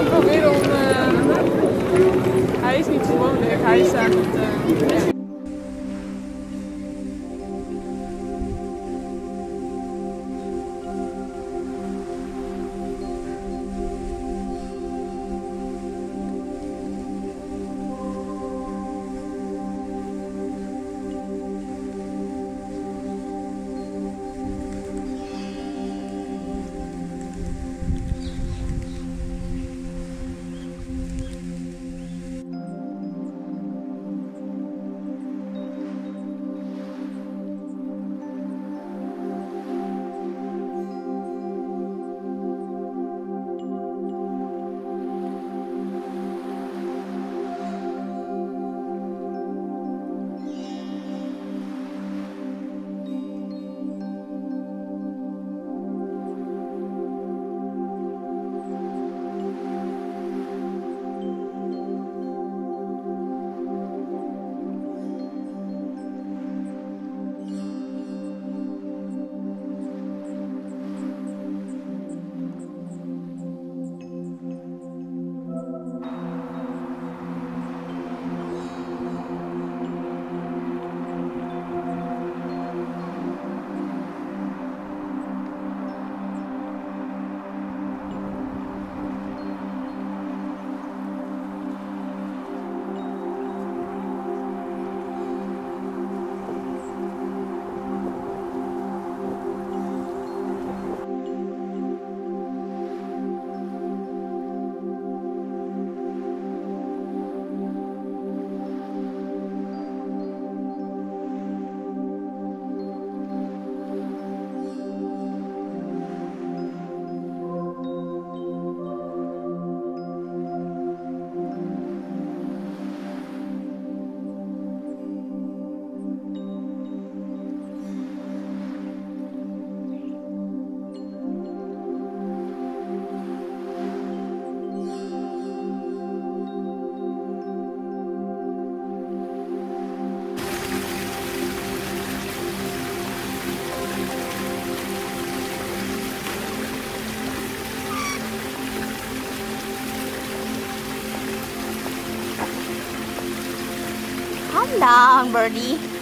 het proberen om... eh, hij is niet gewoonlijk, hij is aan het... Long, birdie.